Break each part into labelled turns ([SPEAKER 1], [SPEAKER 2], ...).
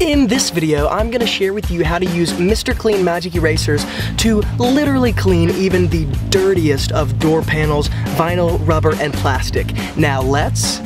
[SPEAKER 1] In this video, I'm gonna share with you how to use Mr. Clean Magic Erasers to literally clean even the dirtiest of door panels, vinyl, rubber, and plastic. Now let's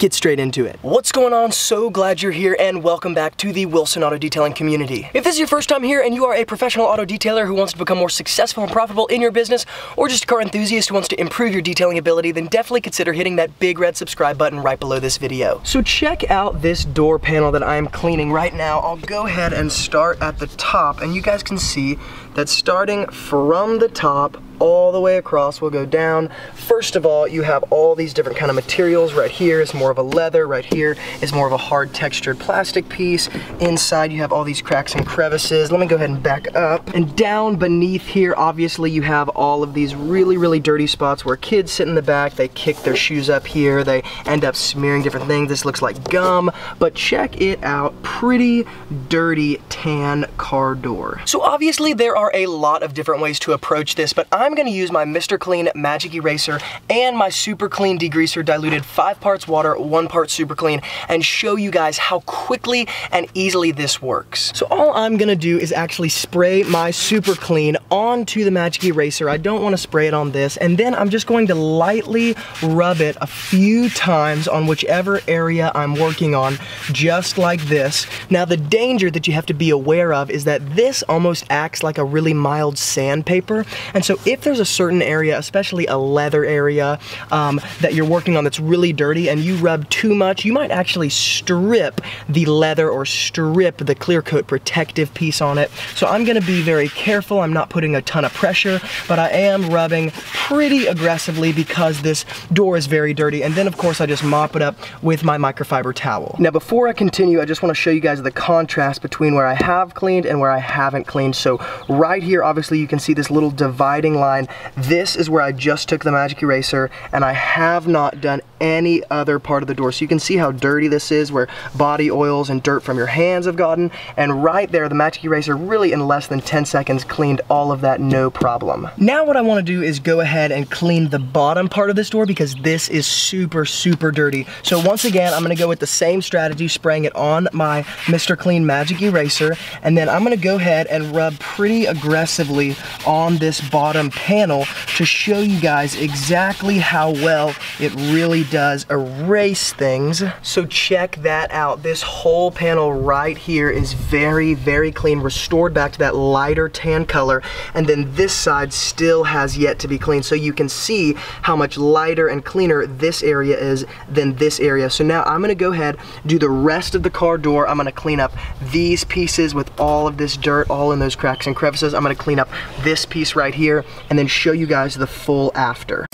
[SPEAKER 1] get straight into it. What's going on? So glad you're here and welcome back to the Wilson Auto Detailing community. If this is your first time here and you are a professional auto detailer who wants to become more successful and profitable in your business, or just a car enthusiast who wants to improve your detailing ability, then definitely consider hitting that big red subscribe button right below this video. So check out this door panel that I am cleaning right now. I'll go ahead and start at the top and you guys can see that starting from the top all the way across. We'll go down. First of all, you have all these different kind of materials. Right here is more of a leather. Right here is more of a hard textured plastic piece. Inside, you have all these cracks and crevices. Let me go ahead and back up. And down beneath here, obviously, you have all of these really, really dirty spots where kids sit in the back. They kick their shoes up here. They end up smearing different things. This looks like gum, but check it out. Pretty dirty tan car door. So obviously, there are a lot of different ways to approach this, but I'm I'm gonna use my Mr. Clean Magic Eraser and my Super Clean Degreaser diluted five parts water, one part Super Clean, and show you guys how quickly and easily this works. So all I'm gonna do is actually spray my Super Clean onto the Magic Eraser. I don't wanna spray it on this, and then I'm just going to lightly rub it a few times on whichever area I'm working on, just like this. Now the danger that you have to be aware of is that this almost acts like a really mild sandpaper, and so if if there's a certain area, especially a leather area um, that you're working on that's really dirty and you rub too much, you might actually strip the leather or strip the clear coat protective piece on it. So I'm gonna be very careful. I'm not putting a ton of pressure, but I am rubbing pretty aggressively because this door is very dirty. And then of course I just mop it up with my microfiber towel. Now before I continue, I just wanna show you guys the contrast between where I have cleaned and where I haven't cleaned. So right here, obviously you can see this little dividing line line. This is where I just took the magic eraser and I have not done any other part of the door. So you can see how dirty this is where body oils and dirt from your hands have gotten. And right there, the magic eraser really in less than 10 seconds cleaned all of that no problem. Now what I wanna do is go ahead and clean the bottom part of this door because this is super, super dirty. So once again, I'm gonna go with the same strategy, spraying it on my Mr. Clean Magic Eraser. And then I'm gonna go ahead and rub pretty aggressively on this bottom panel to show you guys exactly how well it really does erase things. So check that out. This whole panel right here is very, very clean, restored back to that lighter tan color. And then this side still has yet to be cleaned. So you can see how much lighter and cleaner this area is than this area. So now I'm gonna go ahead, do the rest of the car door. I'm gonna clean up these pieces with all of this dirt, all in those cracks and crevices. I'm gonna clean up this piece right here and then show you guys the full after.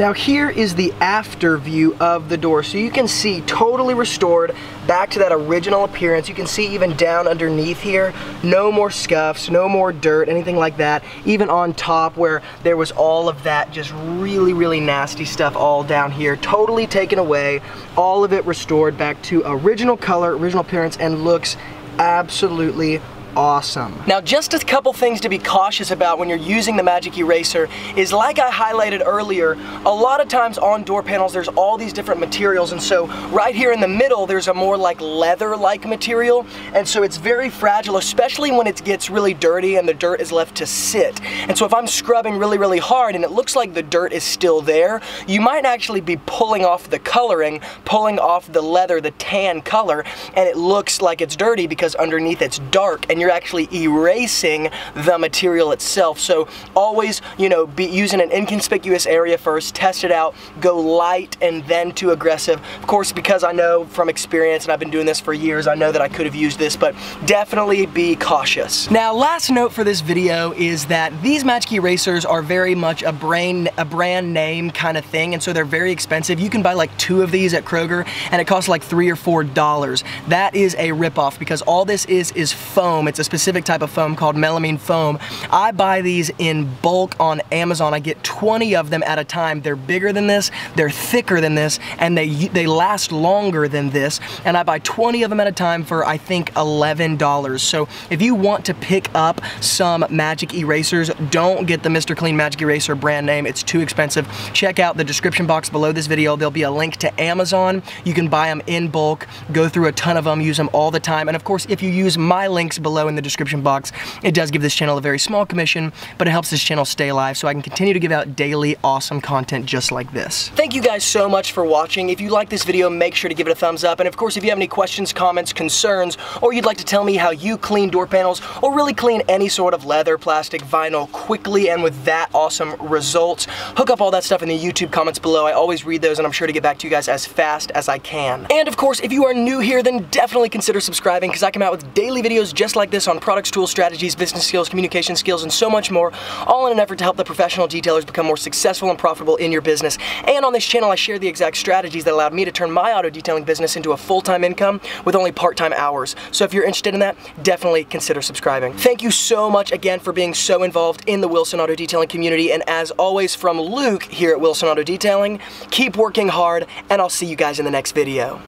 [SPEAKER 1] Now here is the after view of the door. So you can see totally restored back to that original appearance. You can see even down underneath here, no more scuffs, no more dirt, anything like that. Even on top where there was all of that just really, really nasty stuff all down here, totally taken away, all of it restored back to original color, original appearance, and looks absolutely awesome. Now just a couple things to be cautious about when you're using the Magic Eraser is like I highlighted earlier, a lot of times on door panels there's all these different materials and so right here in the middle there's a more like leather-like material and so it's very fragile especially when it gets really dirty and the dirt is left to sit. And so if I'm scrubbing really really hard and it looks like the dirt is still there, you might actually be pulling off the coloring, pulling off the leather, the tan color, and it looks like it's dirty because underneath it's dark and you're actually erasing the material itself. So always, you know, be using an inconspicuous area first, test it out, go light and then to aggressive. Of course, because I know from experience and I've been doing this for years, I know that I could have used this, but definitely be cautious. Now, last note for this video is that these Magic Erasers are very much a brand, a brand name kind of thing, and so they're very expensive. You can buy like two of these at Kroger, and it costs like three or four dollars. That is a ripoff because all this is is foam It's a specific type of foam called melamine foam. I buy these in bulk on Amazon. I get 20 of them at a time. They're bigger than this, they're thicker than this, and they, they last longer than this. And I buy 20 of them at a time for, I think, $11. So if you want to pick up some magic erasers, don't get the Mr. Clean Magic Eraser brand name. It's too expensive. Check out the description box below this video. There'll be a link to Amazon. You can buy them in bulk, go through a ton of them, use them all the time. And of course, if you use my links below in the description box, it does give this channel a very small commission, but it helps this channel stay alive so I can continue to give out daily awesome content just like this. Thank you guys so much for watching. If you like this video, make sure to give it a thumbs up. And of course, if you have any questions, comments, concerns, or you'd like to tell me how you clean door panels, or really clean any sort of leather, plastic, vinyl quickly and with that awesome results, hook up all that stuff in the YouTube comments below. I always read those and I'm sure to get back to you guys as fast as I can. And of course, if you are new here, then definitely consider subscribing because I come out with daily videos just like this on products, tools, strategies, business skills, communication skills, and so much more, all in an effort to help the professional detailers become more successful and profitable in your business. And on this channel, I share the exact strategies that allowed me to turn my auto detailing business into a full-time income with only part-time hours. So if you're interested in that, definitely consider subscribing. Thank you so much again for being so involved in the Wilson Auto Detailing community. And as always from Luke here at Wilson Auto Detailing, keep working hard and I'll see you guys in the next video.